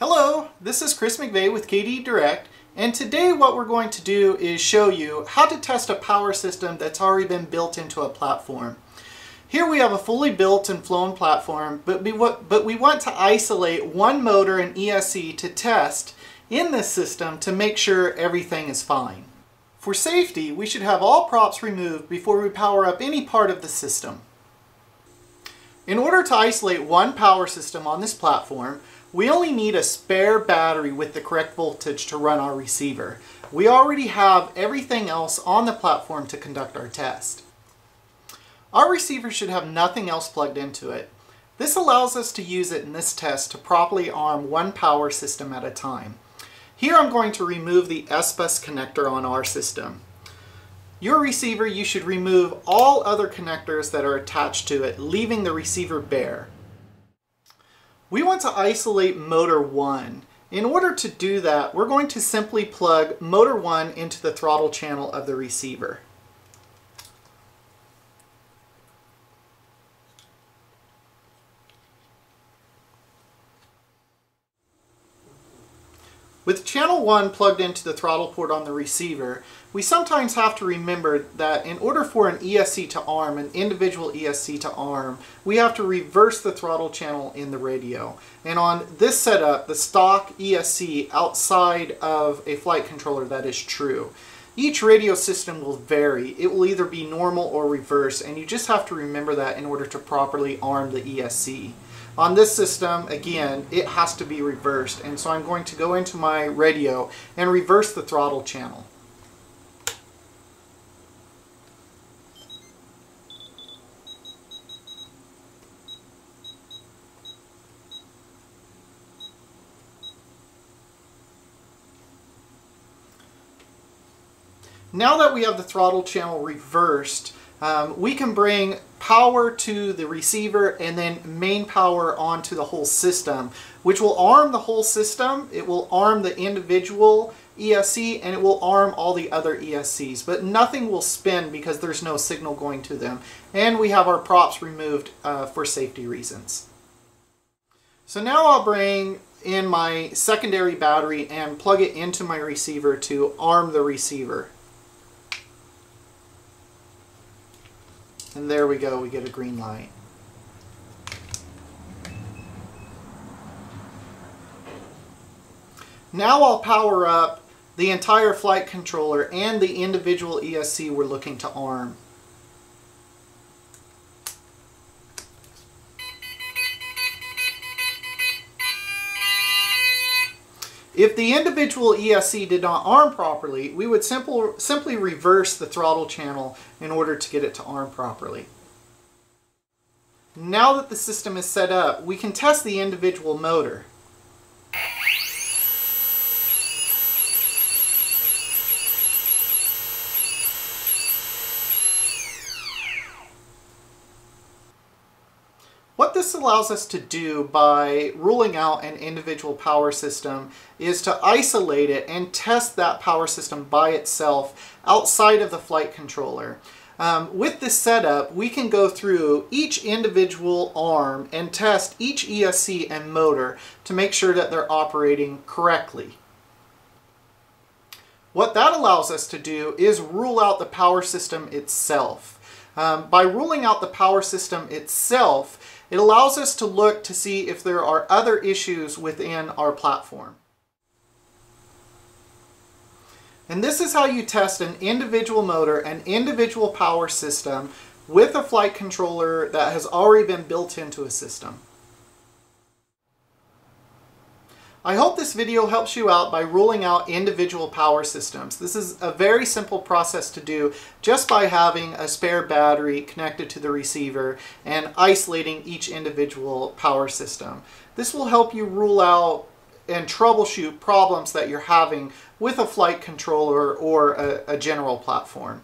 Hello, this is Chris McVey with KDE Direct, and today what we're going to do is show you how to test a power system that's already been built into a platform. Here we have a fully built and flown platform, but we, but we want to isolate one motor and ESC to test in this system to make sure everything is fine. For safety, we should have all props removed before we power up any part of the system. In order to isolate one power system on this platform, we only need a spare battery with the correct voltage to run our receiver. We already have everything else on the platform to conduct our test. Our receiver should have nothing else plugged into it. This allows us to use it in this test to properly arm one power system at a time. Here I'm going to remove the S-Bus connector on our system. Your receiver, you should remove all other connectors that are attached to it, leaving the receiver bare. We want to isolate motor 1. In order to do that, we're going to simply plug motor 1 into the throttle channel of the receiver. With channel 1 plugged into the throttle port on the receiver, we sometimes have to remember that in order for an ESC to arm, an individual ESC to arm, we have to reverse the throttle channel in the radio. And on this setup, the stock ESC outside of a flight controller, that is true. Each radio system will vary. It will either be normal or reverse, and you just have to remember that in order to properly arm the ESC. On this system, again, it has to be reversed. And so I'm going to go into my radio and reverse the throttle channel. Now that we have the throttle channel reversed, um, we can bring power to the receiver and then main power onto the whole system, which will arm the whole system. It will arm the individual ESC and it will arm all the other ESCs, but nothing will spin because there's no signal going to them. And we have our props removed uh, for safety reasons. So now I'll bring in my secondary battery and plug it into my receiver to arm the receiver. And there we go, we get a green light. Now I'll power up the entire flight controller and the individual ESC we're looking to arm. If the individual ESC did not arm properly, we would simple, simply reverse the throttle channel in order to get it to arm properly. Now that the system is set up, we can test the individual motor. What this allows us to do by ruling out an individual power system is to isolate it and test that power system by itself outside of the flight controller. Um, with this setup, we can go through each individual arm and test each ESC and motor to make sure that they're operating correctly. What that allows us to do is rule out the power system itself. Um, by ruling out the power system itself, it allows us to look to see if there are other issues within our platform. And this is how you test an individual motor, an individual power system with a flight controller that has already been built into a system. I hope this video helps you out by ruling out individual power systems. This is a very simple process to do just by having a spare battery connected to the receiver and isolating each individual power system. This will help you rule out and troubleshoot problems that you're having with a flight controller or a, a general platform.